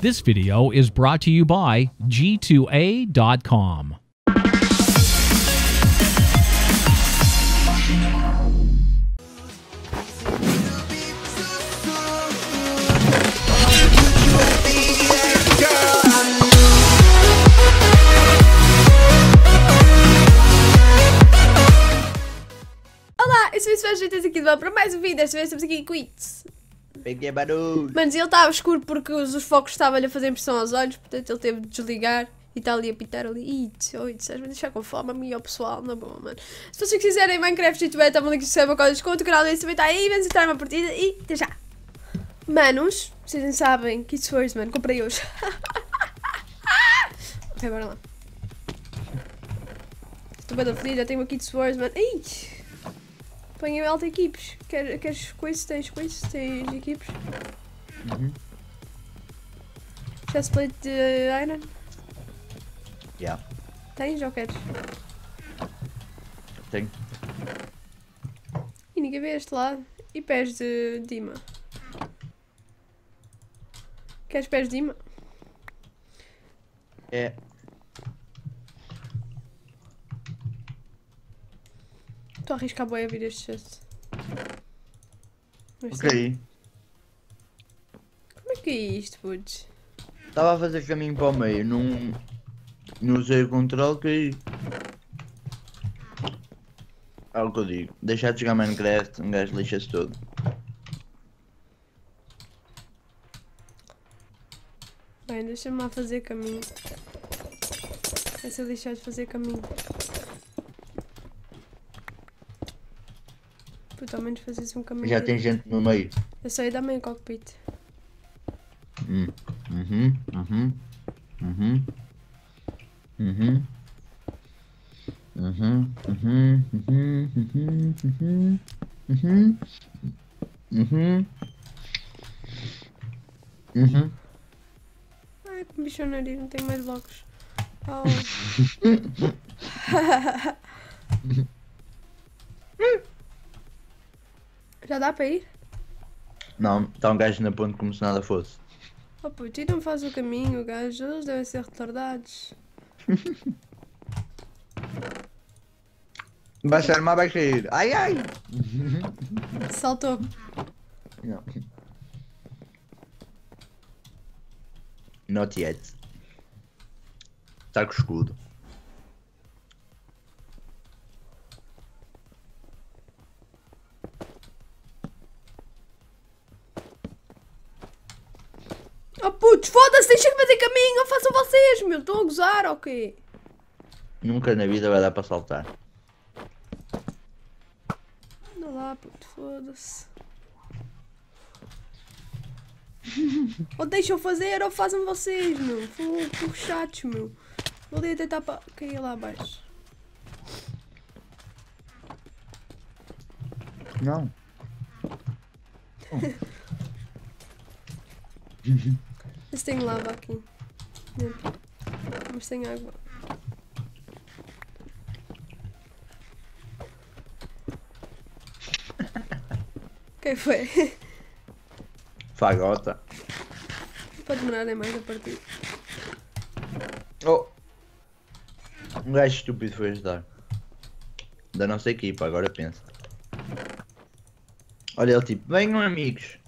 This video is brought to you by G2A.com. Olá, eu sou o Sérgio aqui de volta para mais um vídeo. Desta vez estamos aqui com It. Peguei barulho. Mas ele estava escuro porque os, os focos estavam-lhe a fazer impressão aos olhos, portanto ele teve de desligar e está ali a pitar ali. It, It, estás-me a deixar com fome a mim e ao pessoal, na boa, mano. Se vocês quiserem Minecraft e bem, estavam aqui se uma coisa de desconto, o canal desse também está aí, vamos entrar uma partida e até já. Manos, vocês não sabem que isso mano, comprei hoje. ok, bora lá. Estou bem da feliz, já tenho aqui de Swords, mano. Ih! Ponho alta equipes. Quer, queres coisas? Tens coisas? Tens equipes? Uhum. Chestplate de Iron? Já, Tens ou queres? tenho. E ninguém vê este lado. E pés de Dima? Queres pés de Dima? É. A arriscar bem a vir este chest. Mas Ok. Como é que é isto, putz? Estava a fazer caminho para o meio, não. Não usei o controle que. É o que eu digo. Deixar de jogar Minecraft, um gajo lixa-se todo. Bem, deixa-me lá fazer caminho. É se eu deixar de fazer caminho. pelo menos fazes assim um caminho. Já tem gente no meio. Eu saí da meio cockpit. Hum. Uhum, uhum, uhum, uhum. Uhum, uhum, uhum, uhum, uhum, uhum, uhum, uhum. Ai, que bicho nariz, não tem mais blocos. Oh. Hum. Já dá para ir? Não, está um gajo na ponte como se nada fosse. Oh puto, e não faz o caminho, gajo. Eles devem ser retardados. Vai ser armar, vai cair. Ai ai! Saltou. Não. Not yet. Está com escudo. Oh putz, foda-se, deixa que fazer caminho. Façam vocês, meu. Estão a gozar ou quê? Nunca na vida vai dar para saltar. Anda lá, puto, foda-se. ou deixam fazer ou fazem vocês, meu. Fogo chatos, meu. Vou ali tentar para cair lá abaixo. Não. Mas tem lava aqui. Dentro. Mas tem água. Quem foi? Fagota. Pode demorar nem mais a partir. Oh. Um gajo estúpido foi ajudar. Da nossa equipa, agora pensa. Olha ele tipo, venham amigos.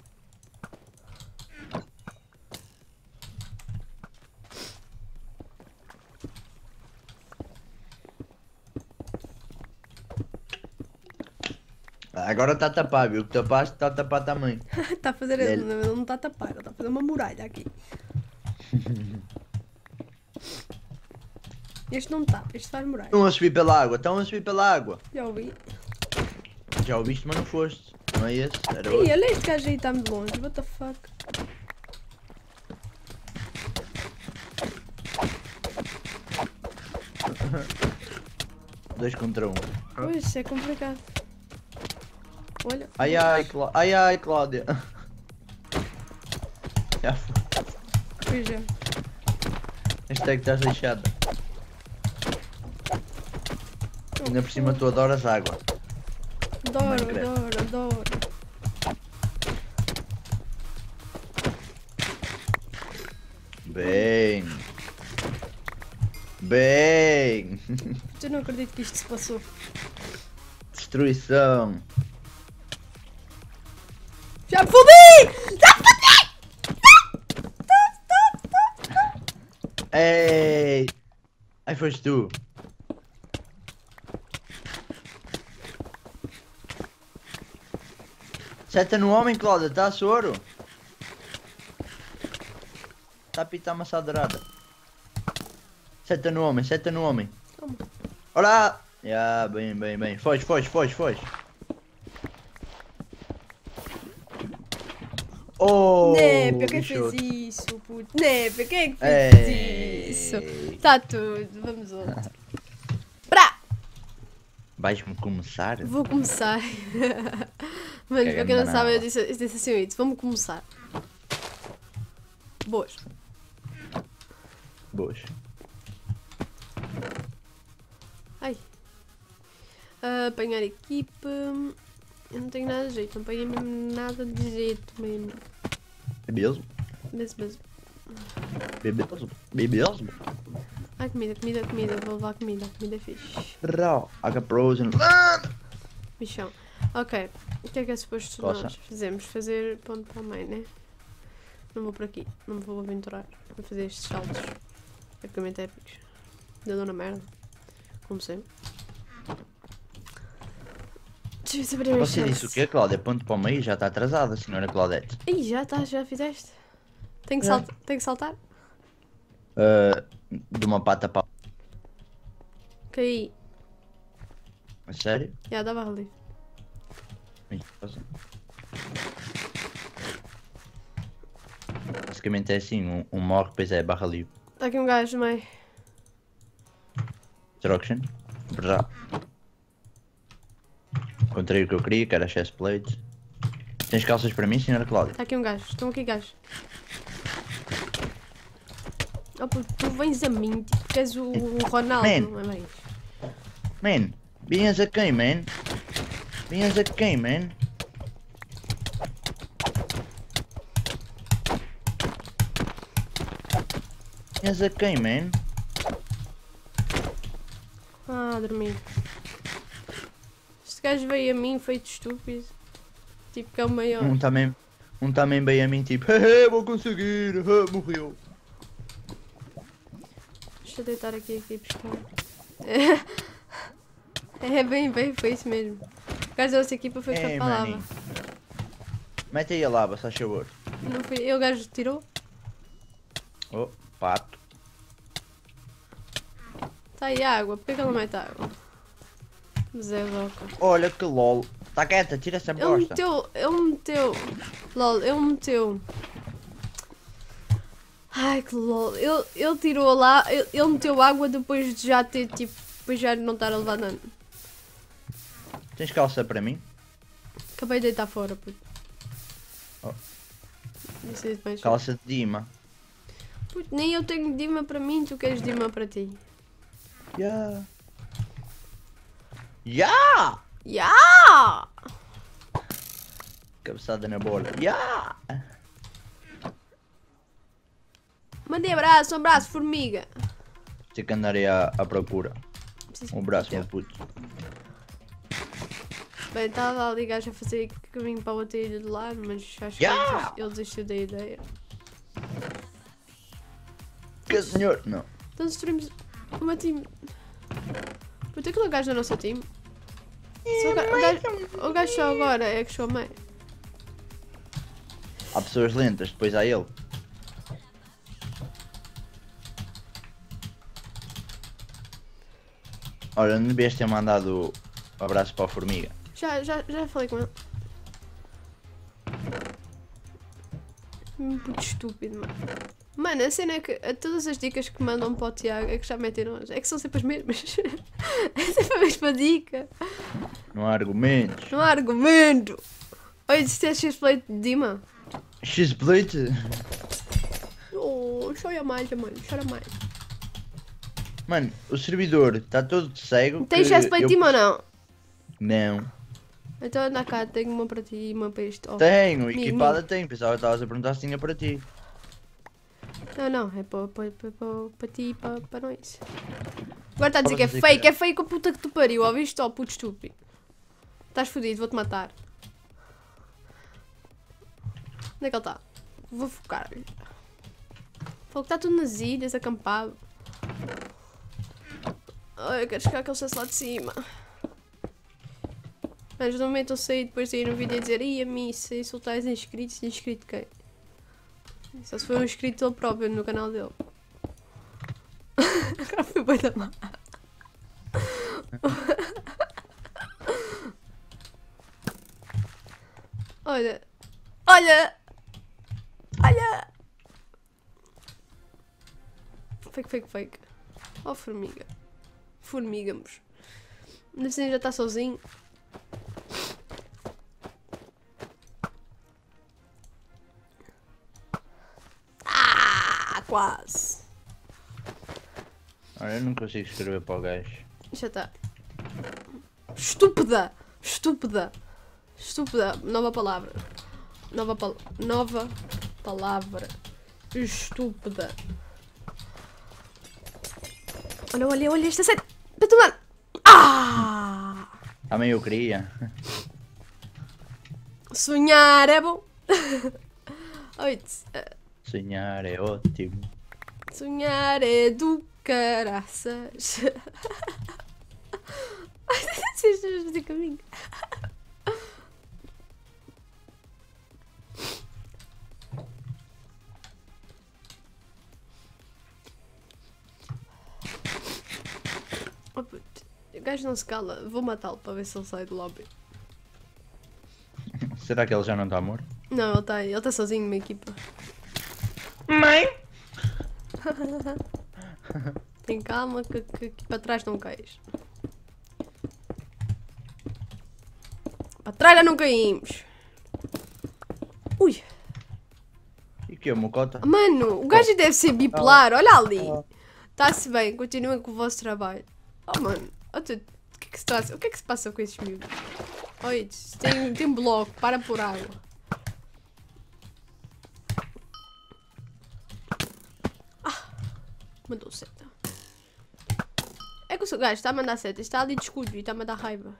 Agora está tapado, viu? O que tapaste está tapado também. Está a fazer. Ele- Ele não está a tapar, ele está a fazer uma muralha aqui. Este não tapa, este faz muralha. Estão a subir pela água, estão a subir pela água. Já ouvi. Já o viste, mas não foste. Não é esse? Era Ih, olha este gajo aí, está muito longe. What the fuck? Dois contra um. Pois, é complicado. Olha. Ai ai, Clá... ai ai, Cláudia. Já foi. Pois é. Hashtag estás lixada. Ainda por cima tu adoras água. Adoro, adoro, adoro. Bem. Bem. Eu não acredito que isto se passou. Destruição. Já me fodi! Já me Ei! Aí foste tu. Seta no homem, Cláudia, tá soro? Tá a pitar massa dourada. Seta no homem, seta no homem. Olá! Ya, bem, bem, bem. Foge, foge, foge, foge. Oh! Népia, quem fez isso, puto? Népia, quem é que Ei. fez isso? Tá tudo, vamos outro. Pra! Vais-me começar? Vou começar. Mano, Que para quem não sabe, eu disse, eu disse assim, isso. vamos começar. Boas. Boas. Ai. Ah, apanhar equipe. Eu não tenho nada de jeito, não mesmo nada de jeito mesmo. Beleza? Mesmo, mesmo. Beleza? Beleza? Ai, comida, comida, comida. Vou levar comida. Comida é fixe. Raw. Aga Frozen. Bichão. Ok. O que é que é suposto Coça. nós fazemos? Fazer ponto para a mãe, né? Não vou por aqui. Não vou aventurar. Vou fazer estes saltos. Epicamente épicos. Deu na merda. Como sempre. Deixa eu ver se abrir as Você disse o quê, Cláudia? Ponto para o meio já está atrasada, senhora Claudete. Ih, já está, já fizeste. Tenho que, É. salta tenho que saltar? Ah, de uma pata para. Caí. A sério? Já dava ali. Basicamente é assim, um, um morre, depois é barra livre. Está aqui um gajo no meio. Destruction. Já. Encontrei o que eu queria, que era chest plate. Tens calças para mim, senhora Cláudia? Está aqui um gajo. Estão aqui gajos. Oh, puto, tu vens a mim, tipo, que és o, o Ronaldo, Man. não é? Man, vinhas a quem, man? Vinhas a quem, man? Vinhas a quem, man? Ah, dormi. Gajo veio a mim feito estúpido. Tipo que é o maior. Um também, um também veio a mim tipo, hehe, vou conseguir, hehe, morreu. Deixa eu deitar aqui aqui pescar. É, é bem, bem, foi isso mesmo. O gajo da nossa equipa foi Ei, que falava. maninho. Mete aí a lava, só favor. Não foi eu, o gajo tirou. Oh, pato. Tá aí água, por que que ele não mete água? Zé Roca. Olha que lol. Tá quieta, tira essa Ele bosta. meteu, ele meteu. LOL, ele meteu. Ai que lol. Ele, ele tirou lá, ele, ele meteu água depois de já ter tipo. Depois já não estar a levar dano. Tens calça para mim? Acabei de deitar fora, puto. Oh. De. Calça de Dima. Puto, nem eu tenho Dima para mim, tu queres Dima para ti. Ya! Ya! Cabeçada na bola. Ya! Mandei abraço, um abraço, formiga. Tem que andar aí à, à procura. Um abraço, meu puto. Bem, estava ali gajo a fazer caminho para a outra ilha de lá, mas acho Ya! que ele desistiu da ideia. Que senhor? Não. Então destruímos uma time. Puta, aquele gajo da nossa time. Só o, ga- o gajo, o só agora é que chegou meio. Há pessoas lentas, depois há ele. Olha, não devias ter mandado um abraço para a formiga. Já, já, já falei com ele. Puto estúpido, mano. Mano, a cena é que a todas as dicas que mandam para o Tiago é que já metem hoje. É que são sempre as mesmas. é sempre a mesma dica. Não há argumentos. Não há argumento. Olha, disse é X-Plate de Dima. X-Plate? Oh, chora mais, mano. Chora mais. Mano, o servidor está todo cego. Tem X-Plate eu- de Dima ou não? Não. Então anda cá, tenho uma para ti e uma para este. Oh. Tenho, equipada tenho. Pensava que estavas a perguntar se tinha para ti. Não, não, é para pa, pa, pa, pa ti e para pa nós. Agora está a dizer que é fake, que é fake a puta que tu pariu, ouviste? Ó puto estúpido. Estás fodido, vou-te matar. Onde é que ele está? Vou focar-lhe. Falou que está tudo nas ilhas, acampado. Ai, eu quero chegar aquele acesso lá de cima. Mas no momento eu saí depois de ir no vídeo e dizer Ih, a missa, insultar os inscritos, inscrito quem? Só se foi um inscrito ele próprio no canal dele. Agora foi bem da má. Olha. Olha! Olha! Fake, fake, fake. Oh, formiga. Formigamos. O desenho já está sozinho. Ah, quase. Olha, eu não consigo escrever para o gajo. Já está. Estúpida! Estúpida! Estúpida! Nova palavra. Nova, pal nova palavra. Estúpida. Olha, olha, olha esta sete. Para tomar. Ah! Também eu queria. Sonhar é bom. Oito. Sonhar é ótimo. Sonhar é do caraças. Vocês estão a fazer caminho. Gajo não se cala. Vou matá-lo para ver se ele sai do lobby. Será que ele já não está morto? Não, ele está ele tá sozinho numa equipa. Mãe! Tem calma que, que, que para trás não cais. Para trás já não caímos. Ui, E que é, Mocota? mano, o gajo deve ser bipolar, olha ali. Está-se bem, continuem com o vosso trabalho. Oh mano, oh, tu- o, que é que se passa? o que é que se passa com estes miúdos? Oi, tem, tem um bloco, para por água. Ah, mandou seta. É que o seu gajo está a mandar seta, está ali de escudo e está a mandar raiva.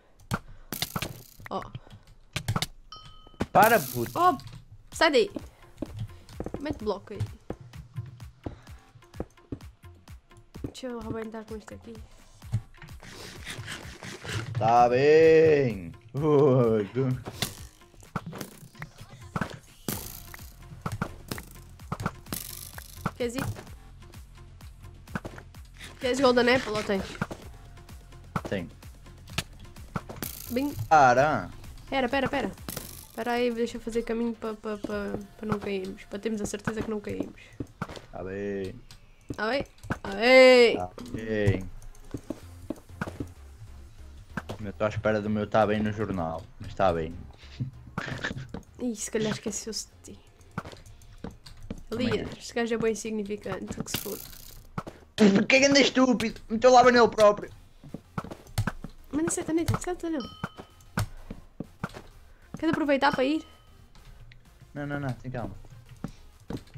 Oh, Para, puto! oh, sai daí. Mete bloco aí. Deixa eu arrebentar com isto aqui. Tá bem! Ir? Queres golden apple ou tens? Tem. Bem... Para! Pera, pera, pera. Espera aí, deixa eu fazer caminho para pa, pa, pa não cairmos. Para termos a certeza que não caímos. Tá bem. Ah bem? Ah bem? Tá bem. Eu estou à espera do meu tá bem no jornal. Mas está bem. Ih, se calhar esqueceu-se de ti. Líder, este gajo é bem insignificante, que se foda. Porquê que anda estúpido? Meteu lá nele próprio. Mas nem senta nele, senta nele. Queres aproveitar para ir? Não, não, não, tem calma.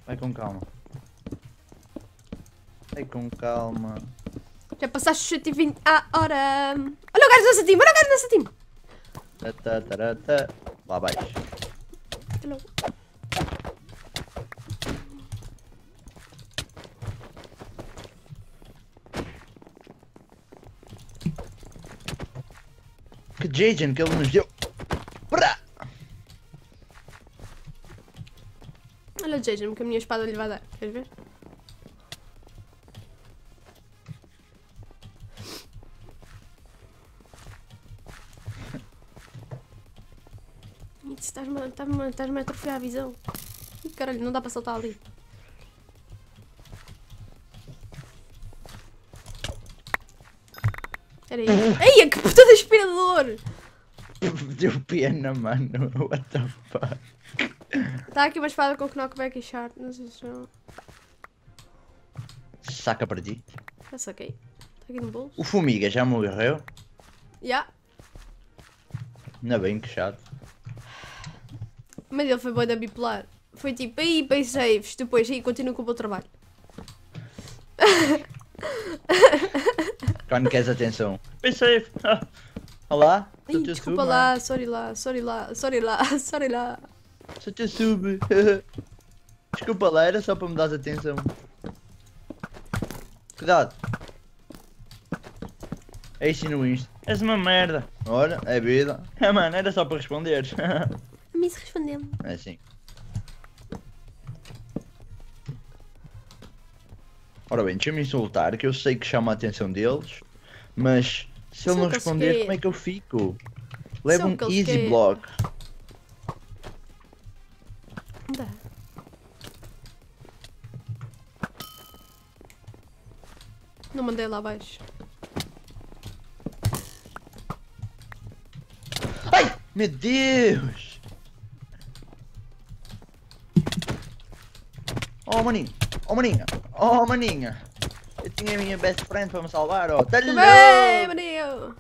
Vai com calma. Vai com calma. Já passaste os 120 a hora. Olha o gajo desse time, olha o gajo desse time. Tá, tá, tará, tá. Lá abaixo. Hello. Que Jason que ele nos deu. Brá! Olha o Jason, que a minha espada lhe vai dar. Queres ver? Estás-me estás-me estás-me a atrofiar a visão. Ih, caralho, não dá para saltar ali. Era isso. Eia, que puta de aspirador! Deu pena, mano. What the fuck? Está aqui uma espada com knockback e shard. Não sei se não. Saca para ti. Já saquei. Está aqui no bolso. O Fumiga já morreu? Já. Ainda bem, que chato. Mas ele foi boa da bipolar. Foi tipo, aí, bem saves. Depois, aí, continuo com o meu trabalho. Quando queres atenção. Be safe. Olá, Ih, sou teu desculpa sub. lá, sorry lá, sorry lá, sorry lá, sorry lá. Sou teu sub. Desculpa lá, era só para me dar atenção. Cuidado. É isso no Insta. És uma merda. Ora, é vida. É mano, era só para responder. Se respondeu-me. é assim. Ora bem, deixa-me insultar, que eu sei que chama a atenção deles, mas se ele não responder, como é que eu fico? Leva um easy quê? block. Dá. Não mandei lá abaixo. Ai, meu Deus! Oh maninho, oh maninha, oh maninha. Eu tinha a minha best friend para me salvar, oh. Tá Bem, maninho!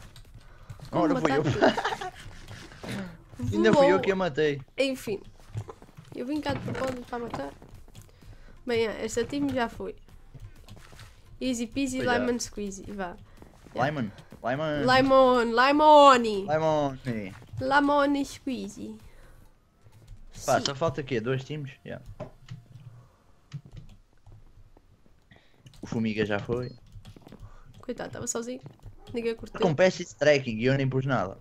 Ora fui eu. Ainda fui eu que a matei. Enfim. Eu vim cá de propósito para matar. Bem, ah, esta time já foi. Easy peasy, Cuidado. lemon squeezy. Vá. Yeah. Lemon, lemon, Lemon, lemoni. lemon. Lemon squeezy. Pá, só falta aqui dois times. Yeah. Fumiga já foi. Coitado, estava sozinho. Ninguém curtiu. com PS is tracking e eu nem pus nada.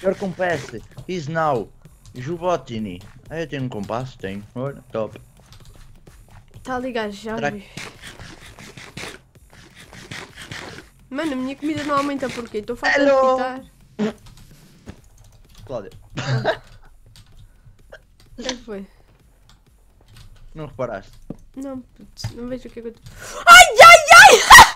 Pior com PS. Is now. Jubotini. Ah, eu tenho um compasso? Tenho. Ora, top. Está a ligar já. Vi. Mano, a minha comida não aumenta porquê? Estou farta de pitar. Cláudia, O que é que foi? não reparaste? Não, putz, não vejo o que é que eu tô... Ai, ai, ai!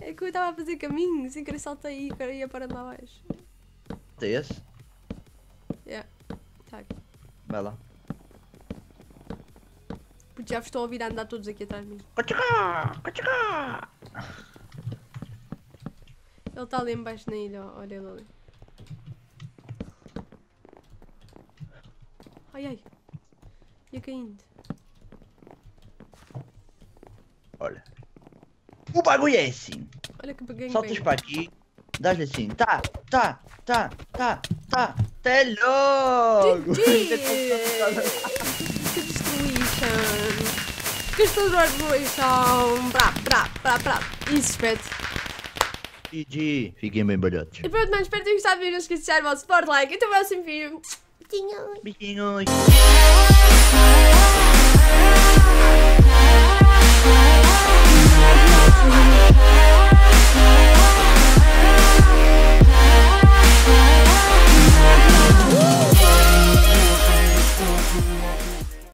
É que eu estava a fazer caminho, sem querer saltei e ia para lá abaixo. Tem esse? Yeah. Tá aqui. Vai lá. Porque já vos estou a ouvir a andar todos aqui atrás de mim. Ele está ali embaixo na ilha, olha ele ali. Ai ai. Ia caindo. Olha. O bagulho é assim. Olha que peguei Saltas para aqui. Dás-lhe assim. Tá, tá, tá, tá, tá. Até logo! Que destruição! Que destruição! Brá, brá, brá, brá. Isso, espete. GG. Fiquem bem balhotes. E pronto, mano, espero que tenham gostado do vídeo. Não esqueçam de deixar o vosso forte like. Até o próximo vídeo. Trinh ơi Bích Trinh ơi